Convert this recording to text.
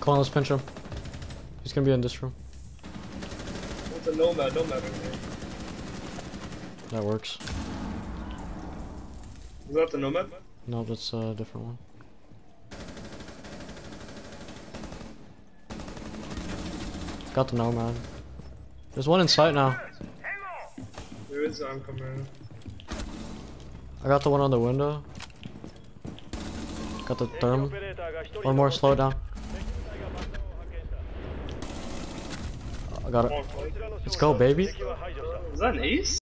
Come on, let's pinch him. He's gonna be in this room. What's a nomad? Nomad over here. That works. Is that the nomad? No, that's a different one. Got the nomad. There's one in sight now. There is. I'm coming. I got the one on the window. Got the therm. One more, slow down. I got it. Let's go, baby. Is that an ace?